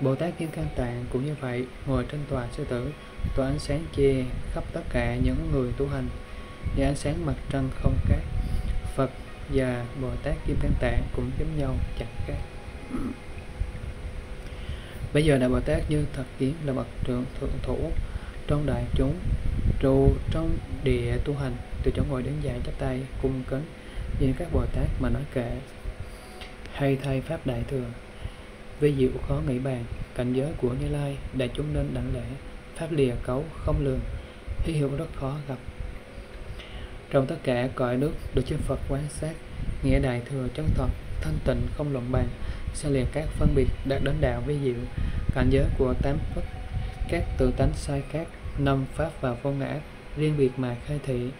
Bồ tát kim cang tạng cũng như vậy, ngồi trên tòa sư tử, tòa ánh sáng che khắp tất cả những người tu hành. Và ánh sáng mặt trăng không khác, phật và bồ tát kim cang tạng cũng giống nhau chẳng khác. Bây giờ đại bồ tát như thật kiến là bậc trưởng thượng thủ trong đại chúng trụ trong địa tu hành. Từ chỗ ngồi đến dạng chắp tay, cung kính, nhìn các bồ tát mà nói kệ. Hay thay pháp đại thừa, vi diệu khó nghĩ bàn. Cảnh giới của như lai, đại chúng nên đảnh lễ. Pháp lìa cấu không lường, hy hữu rất khó gặp. Trong tất cả cõi nước được chư Phật quan sát, nghĩa đại thừa chân thật, thanh tịnh không luận bàn sẽ lìa các phân biệt đạt đến đạo vi diệu. Cảnh giới của tám phật các tự tánh sai khác, năm pháp và vô ngã, riêng biệt mà khai thị.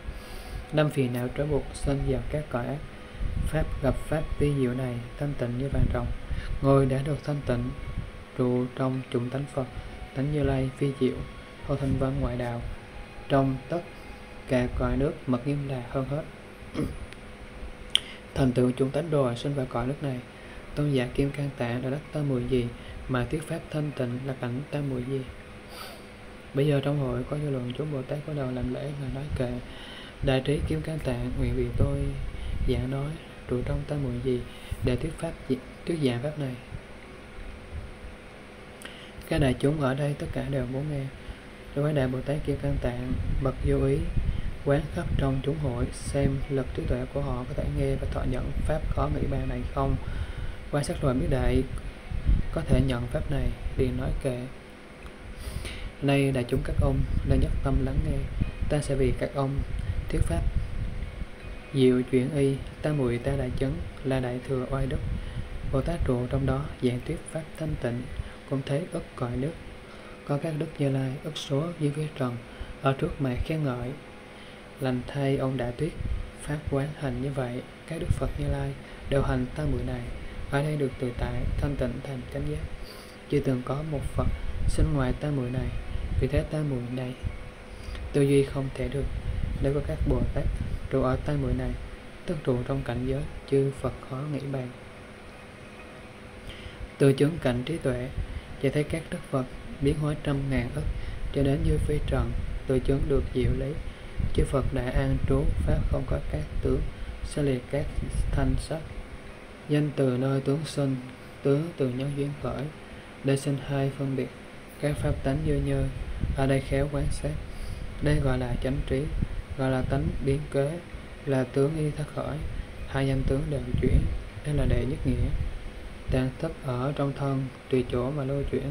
Năm phiền não trói buộc sinh vào các cõi ác pháp gặp pháp vi diệu này, thanh tịnh như vàng rồng. Ngôi đã được thanh tịnh, trụ trong chủng tánh phật, tánh như lai, phi diệu hô thanh văn ngoại đạo. Trong tất cả cõi nước, mật nghiêm là hơn hết. Thành tựu chúng tánh rồi sinh vào cõi nước này. Tôn giả kim cang tạng là đất tam mùi gì, mà thuyết pháp thanh tịnh là cảnh tam mùi gì? Bây giờ trong hội có dư luận chúng bồ tát có đầu làm lễ và nói kệ. Đại trí kiếm cá tạng, nguyện vì tôi giảng nói trụ trong tam mùi gì để thuyết pháp thuyết giảng pháp này? Các đại chúng ở đây tất cả đều muốn nghe. Đối với đại bồ tát kia căn tạng, bậc vô ý, quán khắp trong chúng hội, xem lực trí tuệ của họ có thể nghe và thọ nhận pháp khó nghĩ bàn này không? Quan sát rồi biết đại có thể nhận pháp này, liền nói kệ nay đại chúng các ông nên nhất tâm lắng nghe. Ta sẽ vì các ông thuyết pháp. Diệu chuyển y, ta mùi ta đại chấn, là đại thừa oai đức. Bồ tát trụ trong đó dạng thuyết pháp thanh tịnh, cũng thấy ức cõi nước. Có các đức như lai ức số như phía trần, ở trước mà khen ngợi. Lành thay ông đã thuyết pháp quán hành như vậy, các đức phật như lai đều hành ta mười này. Ở đây được tự tại, thanh tịnh thành chánh giác. Chưa từng có một phật sinh ngoài ta mười này vì thế tam muội này, tư duy không thể được. Nếu có các bồ tát trụ ở tam muội này, tức trụ trong cảnh giới chư phật khó nghĩ bàn. Từ chứng cảnh trí tuệ, chỉ thấy các đức phật biến hóa trăm ngàn ức, cho đến như phi trần, từ chứng được diệu lý. Chư Phật đã an trú, pháp không có các tướng sẽ liệt các thanh sắc. Danh từ nơi tướng sinh, tướng từ nhân duyên khởi đây sinh hai phân biệt. Các pháp tánh như như ở đây khéo quán sát đây gọi là chánh trí, gọi là tánh biến kế là tướng y thất khỏi. Hai danh tướng đều chuyển, đây là đệ nhất nghĩa. Đang thức ở trong thân, tùy chỗ mà lưu chuyển.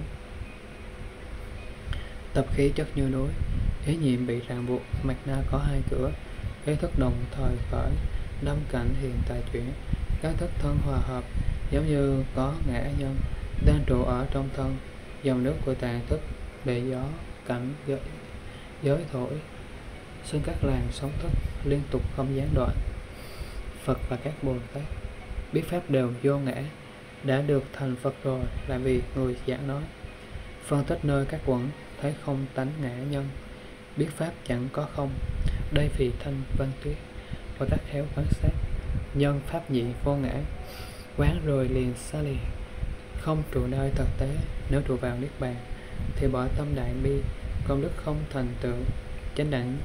Tập khí chất như núi, ý nhiệm bị ràng buộc, Mạch na có hai cửa. Ý thức đồng thời khởi, năm cảnh hiện tại chuyển. Các thức thân hòa hợp, giống như có ngã nhân, đang trụ ở trong thân. Dòng nước của tàn thức bị gió cảnh giới, giới thổi xưng các làng sóng thức liên tục không gián đoạn. Phật và các Bồ Tát biết pháp đều vô ngã đã được thành Phật rồi là vì người giảng nói. Phân tích nơi các quẩn thấy không tánh ngã nhân biết pháp chẳng có không. Đây vì thanh văn tuyết và các khéo quan sát nhân pháp nhị vô ngã quán rồi liền xa liền không trụ nơi thực tế nếu trụ vào niết bàn thì bỏ tâm đại bi, công đức không thành tựu, chánh đẳng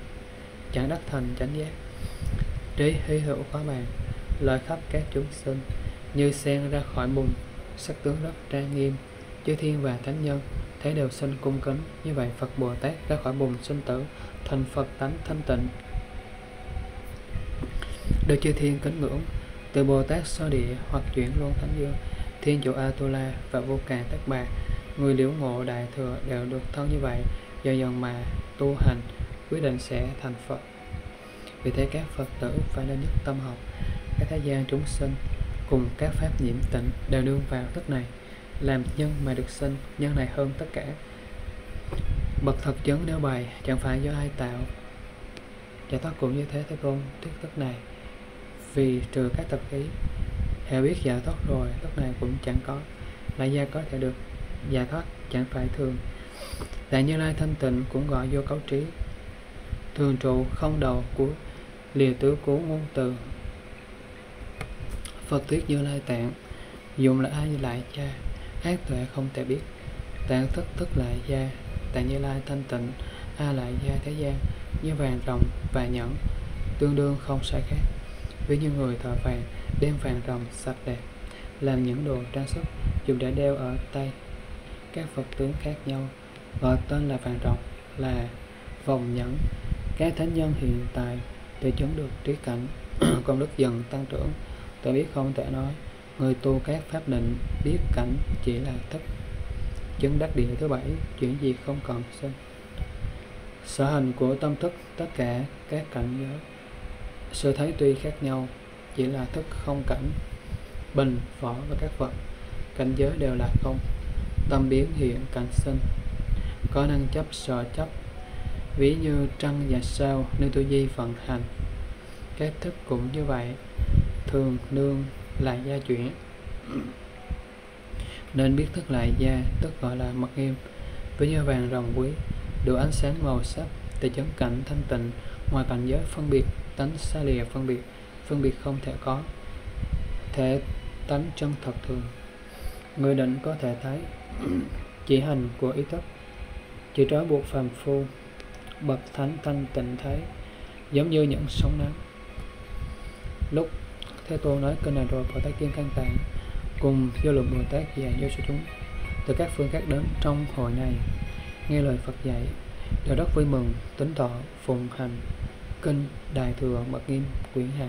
chẳng đắc thành chánh giác. Trí hy hữu quá bàn lời khắp các chúng sinh, như sen ra khỏi bùn, sắc tướng rất trang nghiêm, chư thiên và thánh nhân thấy đều sinh cung kính. Như vậy phật bồ tát ra khỏi bùn sinh tử, thành phật tánh thanh tịnh. Được chư thiên kính ngưỡng, từ bồ tát so địa hoặc chuyển luân thánh dương, thiên chủ atula và vô càng tất bà người liễu ngộ đại thừa đều được thân như vậy dần dần mà tu hành, quyết định sẽ thành phật. Vì thế các phật tử phải nên nhất tâm học. Các thế gian chúng sinh cùng các pháp nhiễm tịnh đều đương vào thức này, làm nhân mà được sinh, nhân này hơn tất cả. Bậc thật chấn nếu bài chẳng phải do ai tạo. Giải thoát cũng như thế thế tôn thuyết thức này, vì trừ các tập khí. Hiểu biết giải thoát rồi lúc này cũng chẳng có. Lại gia có thể được giải thoát chẳng phải thường. Đại như lai thanh tịnh cũng gọi vô cấu trí. Thường trụ không đầu của lìa tứ cố ngôn từ. Phật thuyết như lai tạng, dùng là ai lại cha? Ác tuệ không thể biết. Tạng thức tức lại gia. Tạng như lai thanh tịnh, a lại gia thế gian. Như vàng rồng và nhẫn, tương đương không sai khác. Ví như người thợ vàng đem vàng rồng sạch đẹp, làm những đồ trang sức, dùng để đeo ở tay các phật tướng khác nhau. Gọi tên là vàng rộng là vòng nhẫn. Các thánh nhân hiện tại để chứng được trí cảnh. Công đức dần tăng trưởng. Tôi biết không thể nói. Người tu các pháp định biết cảnh chỉ là thức. Chứng đắc địa thứ bảy chuyện gì không còn sinh. Sở hành của tâm thức, tất cả các cảnh giới, sự thấy tuy khác nhau, chỉ là thức không cảnh, bình võ và các vật. Cảnh giới đều là không tâm biến hiện cảnh sinh có năng chấp sở chấp. Ví như trăng và sao, nơi tu di vận hành. Các thức cũng như vậy. Thường nương là gia chuyển. Nên biết thức lại gia, tức gọi là mật nghiêm với như vàng rồng quý, đủ ánh sáng màu sắc từ chấn cảnh thanh tịnh ngoài cảnh giới phân biệt, tánh xa lìa phân biệt phân biệt không thể có, thể tánh chân thật thường. Người định có thể thấy chỉ hành của ý thức. Chỉ trói buộc phàm phu, bậc thánh thanh tịnh thấy giống như những sóng nắng. Lúc thế tôn nói kinh này rồi, bồ tát kim căn tạng cùng vô lượng bồ tát dạy cho chúng từ các phương khác đến trong hội này, nghe lời phật dạy, đều rất vui mừng, tính thọ phụng hành, kinh đại thừa mật nghiêm quyển hạ.